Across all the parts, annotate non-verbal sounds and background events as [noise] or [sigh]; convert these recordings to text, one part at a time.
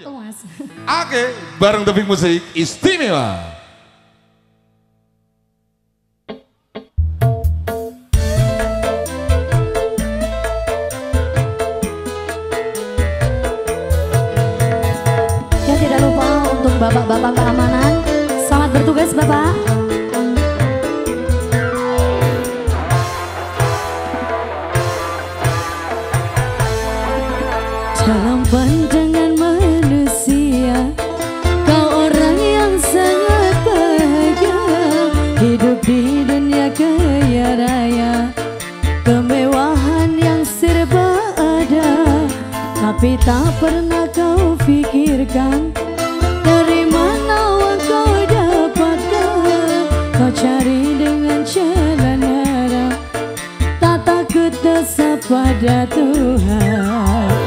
Aku mas. [laughs] Oke, bareng Topik Musik istimewa. Ya tidak lupa untuk bapak-bapak keamanan. Selamat bertugas bapak. Dalam pandangan Tapi tak pernah kau pikirkan Dari mana kau dapatkan. Kau cari dengan jalan haram Tak takut dosa pada Tuhan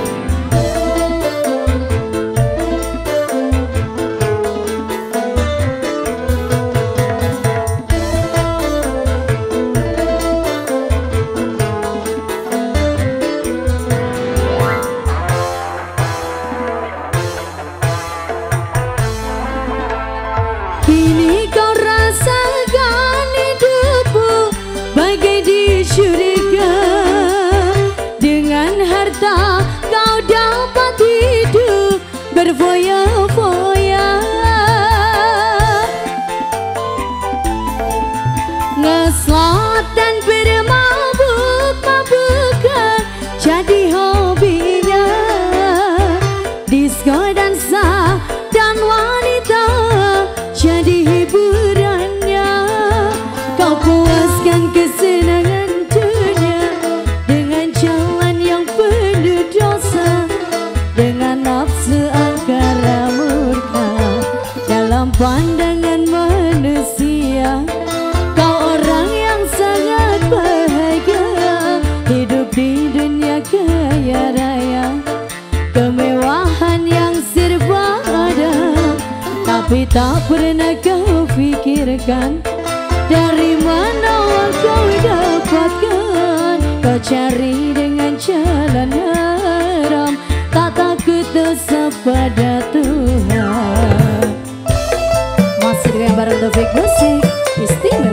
Kini kau rasakan hidupmu bagai di syurga. Dengan harta kau dapat hidup berfoya-foya Kemewahan yang serba ada Tapi tak pernah kau pikirkan Dari mana kau dapatkan. Kau cari dengan jalan haram Tak takut dosa pada Tuhan. Masih dengan barang Taufik Musik Istimewa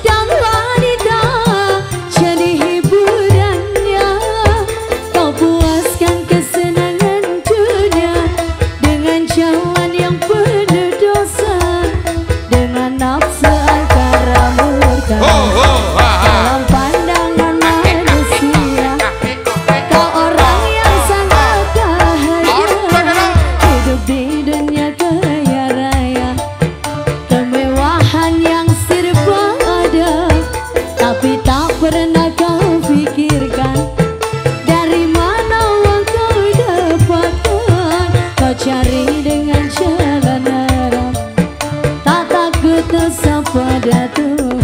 pada Tuhan